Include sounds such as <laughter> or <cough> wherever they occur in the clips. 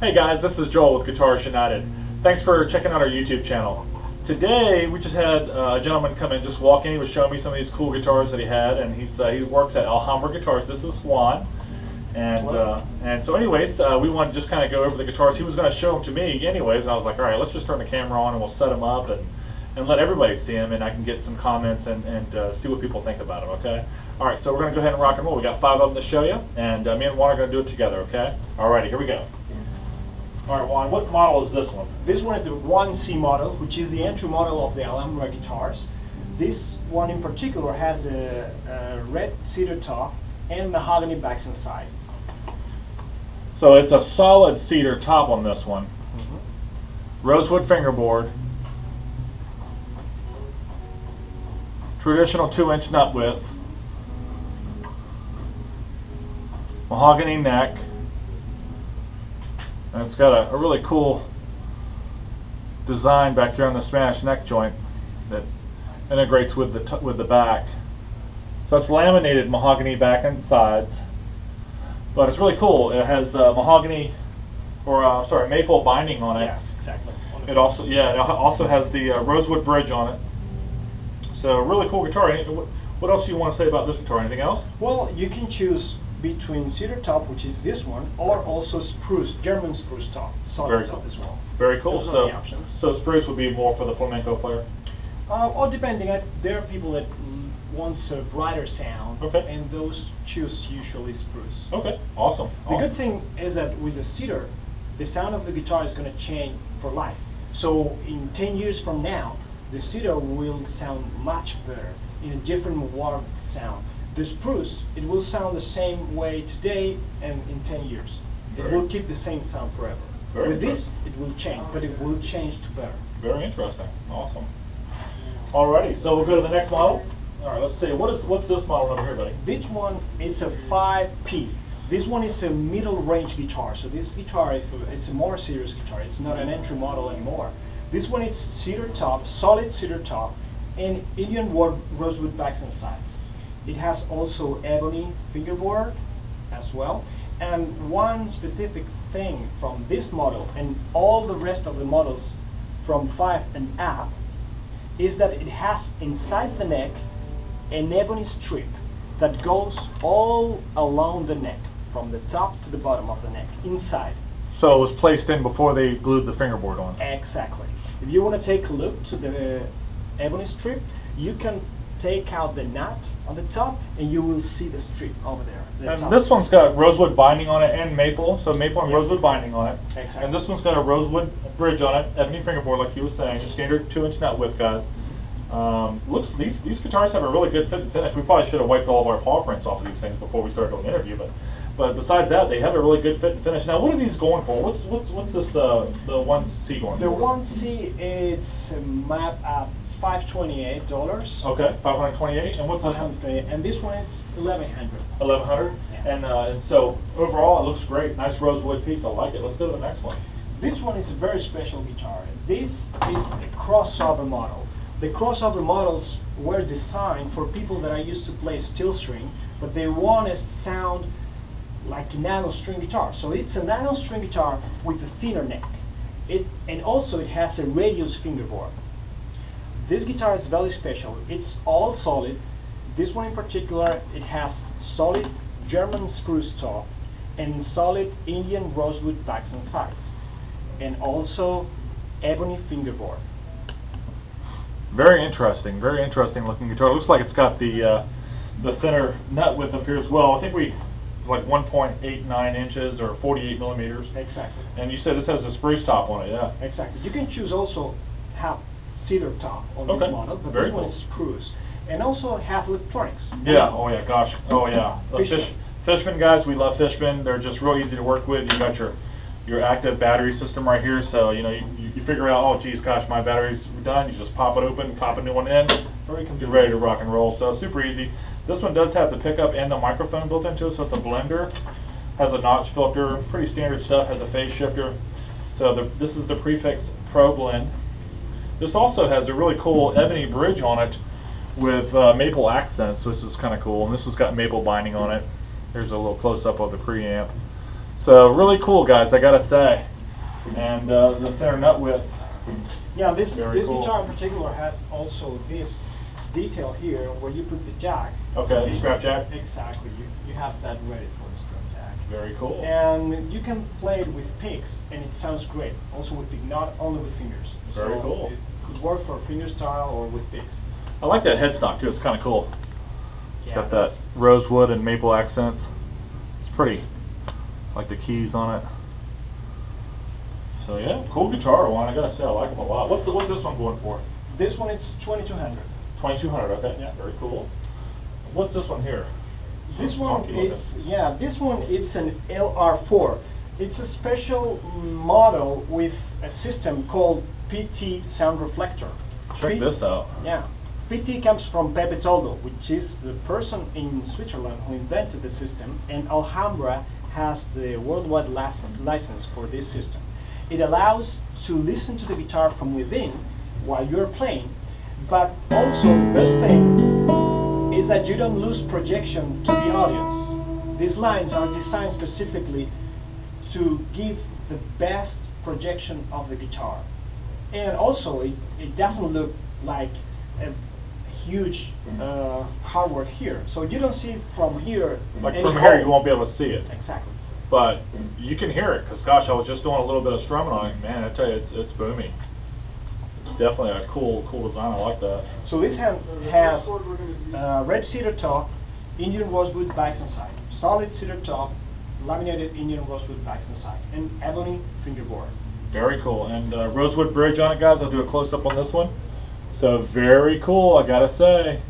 Hey guys, this is Joel with Guitars United. Thanks for checking out our YouTube channel. Today we just had uh, a gentleman come in, just walk in. He was showing me some of these cool guitars that he had, and he's uh, he works at Alhambra Guitars. This is Juan, and uh, and so anyways, uh, we want to just kind of go over the guitars. He was going to show them to me anyways. And I was like, all right, let's just turn the camera on and we'll set them up and and let everybody see them, and I can get some comments and and uh, see what people think about them. Okay. All right, so we're going to go ahead and rock and roll. We got five of them to show you, and uh, me and Juan are going to do it together. Okay. All righty, here we go. All right, Juan, what model is this one? This one is the 1C model, which is the entry model of the Alhambra guitars. This one in particular has a, a red cedar top and mahogany backs and sides. So it's a solid cedar top on this one. Mm-hmm. Rosewood fingerboard. Traditional two inch nut width. Mahogany neck. And it's got a, a really cool design back here on the smash neck joint that integrates with the with the back. So it's laminated mahogany back and sides, but it's really cool. It has uh, mahogany, or uh, sorry, maple binding on it. Yes, exactly. It also yeah, it also has the uh, rosewood bridge on it. So really cool guitar. What what else do you want to say about this guitar? Anything else? Well, you can choose between cedar top, which is this one, or also spruce, German spruce top, solid Very top cool. as well. Very cool. Those So the options. so spruce would be more for the flamenco player. Uh, or depending, uh, there are people that wants a brighter sound, Okay. and those choose usually spruce. Okay, awesome. The awesome. good thing is that with the cedar, the sound of the guitar is going to change for life. So in 10 years from now, the cedar will sound much better in a different warm sound. The spruce, it will sound the same way today and in 10 years. It will keep the same sound forever. Very with this, it will change, but it will change to better. Very interesting. Awesome. Alrighty, so we'll go to the next model. All right, let's see. What is what's this model over here, buddy? This one is a 5P. This one is a middle range guitar. So this guitar is a, it's a more serious guitar. It's not an entry model anymore. This one is cedar top, solid cedar top, and Indian wood rosewood backs and sides. It has also ebony fingerboard as well. And one specific thing from this model and all the rest of the models from 5 and up is that it has inside the neck an ebony strip that goes all along the neck, from the top to the bottom of the neck, inside. So it was placed in before they glued the fingerboard on. Exactly. If you want to take a look to the uh, ebony strip, you can take out the nut on the top, and you will see the strip over there. The and this one's got rosewood binding on it and maple, so maple and yes. rosewood binding on it. Exactly. And this one's got a rosewood bridge on it, ebony fingerboard, like you were saying, standard two-inch nut width, guys. Um, looks these these guitars have a really good fit and finish. We probably should have wiped all of our paw prints off of these things before we started doing the interview, but but besides that, they have a really good fit and finish. Now, what are these going for? What's what's what's this uh, the one C going the for? The one C it's map up $528. Okay, 528 And what's this one? And this one is 1100 1100 yeah. and, uh, and so overall, it looks great. Nice rosewood piece. I like it. Let's go to the next one. This one is a very special guitar. This is a crossover model. The crossover models were designed for people that are used to play steel string, but they want to sound like a nylon string guitar. So it's a nylon string guitar with a thinner neck. It, and also it has a radius fingerboard. This guitar is very special. It's all solid. This one in particular, it has solid German spruce top and solid Indian rosewood backs and sides, and also ebony fingerboard. Very interesting, very interesting looking guitar. It looks like it's got the uh, the thinner nut width up here as well. I think we like 1.89 inches or 48 millimeters. Exactly. And you said this has a spruce top on it, yeah. Exactly. You can choose also have cedar top on Okay. this model, but Very this one cool. is spruce, and also has electronics. Yeah. Oh yeah. Gosh. Oh yeah. Fishman. fish, Fishman guys, we love Fishman. They're just real easy to work with. You got your your active battery system right here. So you know you, you figure out, oh geez, gosh, my battery's done. You just pop it open, pop a new one in. You're ready to rock and roll. So super easy. This one does have the pickup and the microphone built into it, so it's a blender. Has a notch filter, pretty standard stuff. Has a phase shifter. So the, this is the Prefix Pro blend. This also has a really cool ebony bridge on it with uh, maple accents, which is kind of cool. And this has got maple binding on it. There's a little close up of the preamp. So really cool, guys. I gotta say, and uh, the thinner nut width. Yeah, this this cool. guitar in particular has also this detail here where you put the jack. Okay, the strap jack. Exactly. You, you have that ready for the strap jack. Very cool. And you can play it with picks, and it sounds great. Also with pick, not only with fingers. Very so cool. It could work for fingerstyle or with picks. I like that headstock too. It's kind of cool. It's Yeah, got that rosewood and maple accents. It's pretty. I like the keys on it. So yeah, cool guitar Juan. I gotta say, I like them a lot. What's the, what's this one going for? This one it's 2200. Twenty two hundred. Okay. Yeah. Very cool. What's this one here? This one, it's yeah. This one, it's an LR4. It's a special model with a system called PT Sound Reflector. Check P- this out. Yeah, PT comes from Pepe Toldo, which is the person in Switzerland who invented the system, and Alhambra has the worldwide license, license for this system. It allows to listen to the guitar from within while you're playing, but also the best thing is that you don't lose projection to the audience. These lines are designed specifically to give the best projection of the guitar. And also, it, it doesn't look like a huge uh, hardware here. So you don't see from here. Like from here, you won't be able to see it, Exactly. but you can hear it. Cause gosh, I was just doing a little bit of strumming on it. Man, I tell you, it's it's boomy. It's definitely a cool cool design. I like that. So this hand has uh, red cedar top, Indian rosewood backs and side, solid cedar top, laminated Indian rosewood backs inside, and ebony fingerboard. Very cool. And uh, rosewood bridge on it, guys. I'll do a close up on this one. So very cool, I gotta say.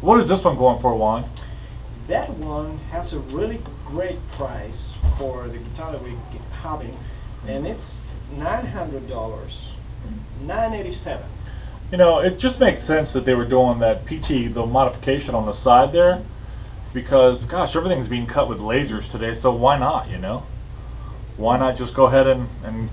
What is this one going for, Juan? That one has a really great price for the guitar that we're having, and it's nine hundred dollars, nine eighty seven. You know, it just makes sense that they were doing that PT, the modification on the side there, because gosh, everything's being cut with lasers today. So why not? You know, why not just go ahead and, and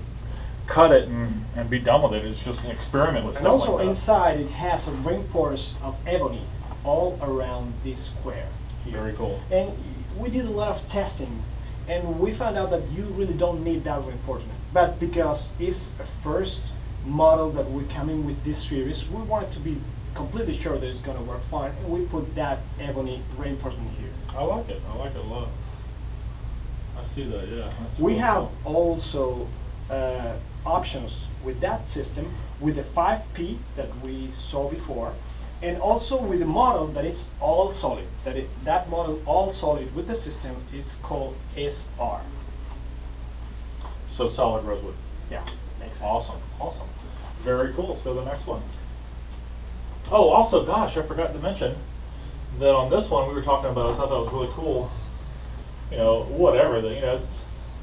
cut it and, and be done with it? It's just an experiment with And stuff also like inside it has a reinforce of ebony all around this square. here. Very cool. And we did a lot of testing, and we found out that you really don't need that reinforcement. But because it's a first model that we're coming with this series, we want it to be completely sure that it's going to work fine, and we put that ebony reinforcement here. I like it. I like it a lot. I see that. Yeah. That's We really have cool. also uh, options with that system with the 5P that we saw before, and also with the model that it's all solid. That it, that model all solid with the system is called SR. so solid rosewood. Yeah, makes sense. Awesome, awesome. Very cool. To the next one. Oh, also, gosh, I forgot to mention that on this one we were talking about. I thought that was really cool. You know, whatever. The, you know, it's,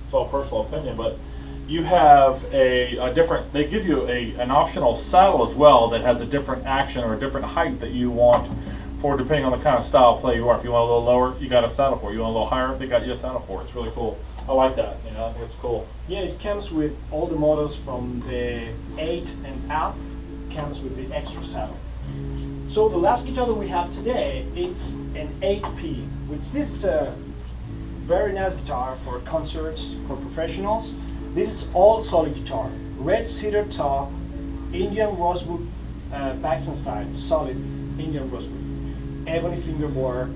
it's all personal opinion, but you have a, a different. They give you a an optional saddle as well that has a different action or a different height that you want for depending on the kind of style play you are. If you want a little lower, you got a saddle for. it. You want a little higher, they got you a saddle for. it. It's really cool. I like that. You know, I think it's cool. Yeah, it comes with all the models from the 8 and up, comes with the extra saddle. So the last guitar that we have today, it's an 8P, which this is a very nice guitar for concerts, for professionals. This is all solid guitar. Red cedar top, Indian rosewood uh, backs and sides, solid Indian rosewood. Ebony fingerboard,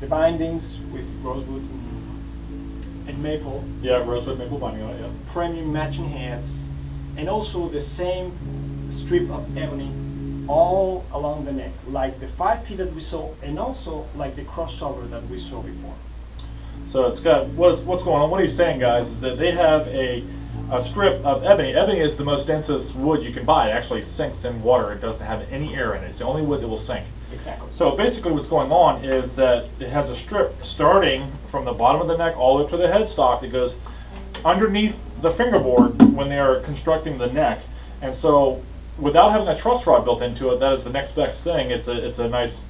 the bindings with rosewood and, and maple Yeah, rosewood maple binding on it. Yeah. premium machine heads, and also the same strip of ebony all along the neck, like the 5P that we saw, and also like the crossover that we saw before. So it's got what's what's going on. What he's saying, guys, is that they have a a strip of ebony. Ebony is the most densest wood you can buy. It actually sinks in water. It doesn't have any air in it. It's the only wood that will sink. Exactly. So basically, what's going on is that it has a strip starting from the bottom of the neck all the way up to the headstock that goes underneath the fingerboard when they are constructing the neck. And so, without having a truss rod built into it, that is the next best thing. It's a it's a nice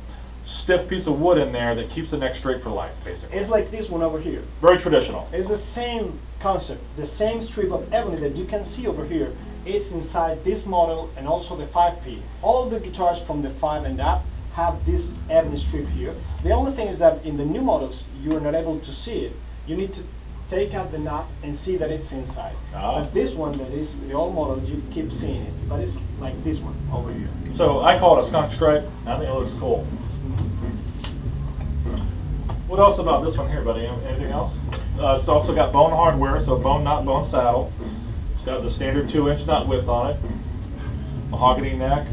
stiff piece of wood in there that keeps the neck straight for life, basically. It's like this one over here. Very traditional. It's the same concept, the same strip of ebony that you can see over here. It's inside this model and also the 5P. All the guitars from the 5 and up have this ebony strip here. The only thing is that in the new models, you are not able to see it. You need to take out the nut and see that it's inside. Ah. But this one that is the old model, you keep seeing it, but it's like this one over here. So I call it a skunk stripe. I think it looks cool. What else about this one here, buddy? Anything else? Uh, it's also got bone hardware, so bone nut, bone saddle. It's got the standard two-inch nut width on it. Mahogany neck.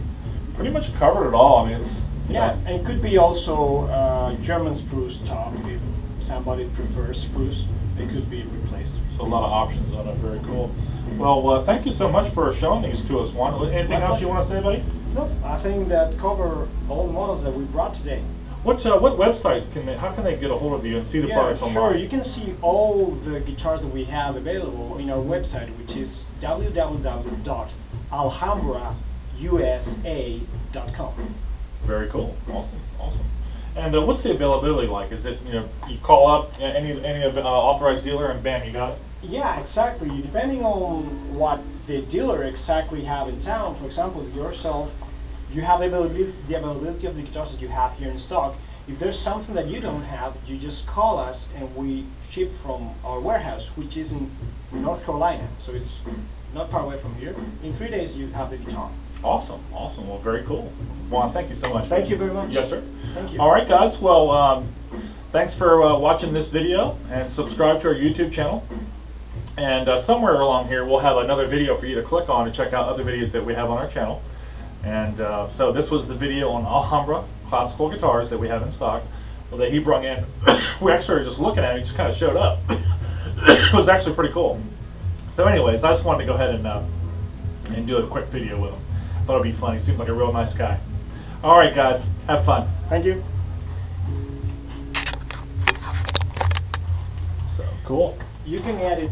Pretty much covered it all. I mean, it's Yeah, know, and it could be also uh, German spruce top if somebody prefers spruce. It could be replaced. so a lot of options on it. Very cool. Well, uh, thank you so much for showing these to us. Juan. Anything My else you want to say, buddy? Nope, I think that cover all the models that we brought today. What uh, what website can they? How can they get a hold of you and see the Yeah, products sure. online? You can see all the guitars that we have available in our website, which is www.alhambrausa.com. Very cool. Awesome. Awesome. And uh, what's the availability like? Is it you know you call up any any of, uh, authorized dealer and bam you got it? Yeah, exactly. Depending on what the dealer exactly have in town, for example, yourself, you have the availability, the availability of the guitars that you have here in stock. If there's something that you don't have, you just call us and we ship from our warehouse, which is in North Carolina. So it's not far away from here. In three days, you have the guitar. Awesome. Awesome. Well, very cool. Juan, thank you so much. Thank you very much. Yes, sir. Thank you. All right, guys. Well, um, thanks for uh, watching this video and subscribe to our YouTube channel. And uh, somewhere along here, we'll have another video for you to click on to check out other videos that we have on our channel. And uh, so this was the video on Alhambra classical guitars that we have in stock well, that he brought in. <coughs> we actually were just looking at it, he just kind of showed up. <coughs> it was actually pretty cool. So anyways, I just wanted to go ahead and, uh, and do a quick video with him. Thought it'd be fun. He seemed like a real nice guy. All right, guys, have fun. Thank you. So cool. You can edit